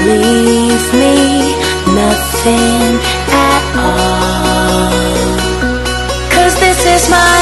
leave me nothing at all. Cause this is my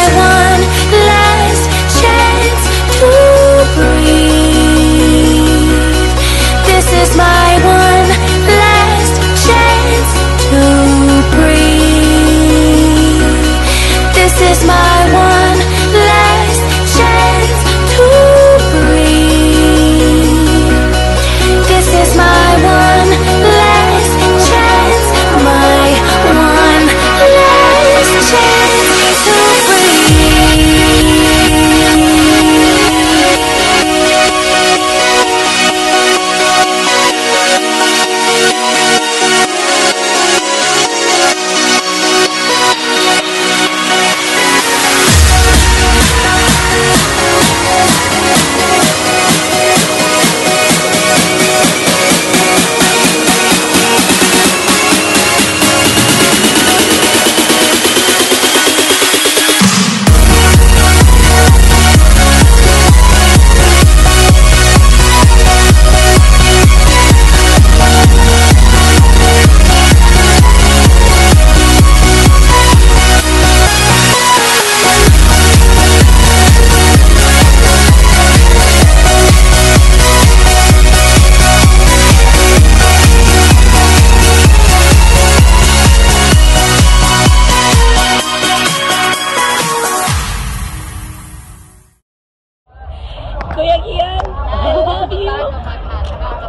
Kuya Gian, I love you.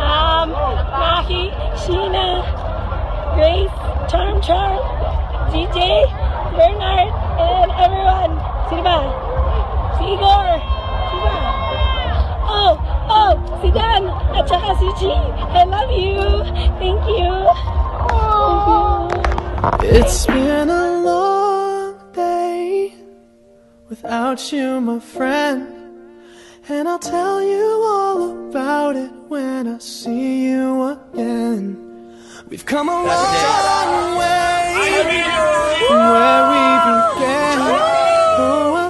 Um, Mahi, Sheena, Grace, Charm Charm, DJ, Bernard, and everyone. Sino ba? Si Igor. Sino? Oh, oh, si Dan, at saka si G. I love you. Thank you. Thank you. It's been a long day without you, my friend. And I'll tell you all about it when I see you again. We've come a long, way from where we began. Oh,